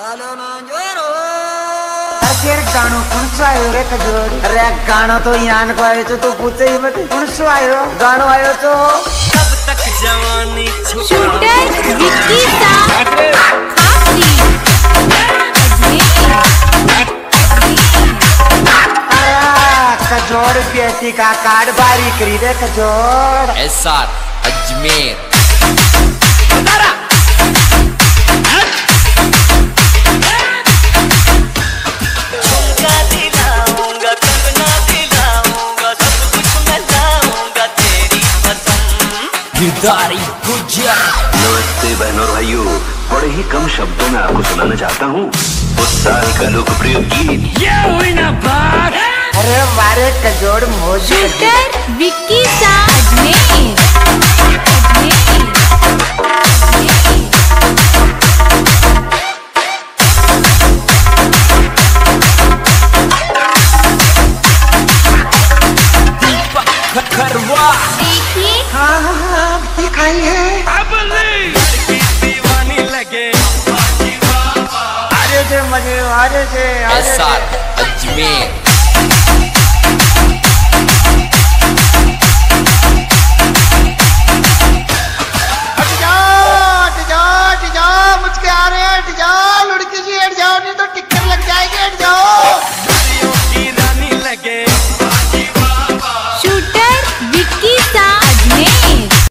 फिर गानो कौन आयो रे कजोड़ी अरे गानो तो यान को आयो तो पूछे ही मत कौन आयो गानो आयो तो कब तक जवानी शूटर विक्की सा खासी कजोड़ बेटी का कार्ड बारी करी रे एस अजमेर। गिरदारी गुजर नमस्ते बहनों और भाइयों। बड़े ही कम शब्दों में आपको सुनाना चाहता हूँ। उस साल का लोकप्रिय गीत। अरे मारे कजोड़ मौज शूटर विक्की सा अजमेर हाँ है। दीवानी लगे अरे जे मज़े अरे जे अरे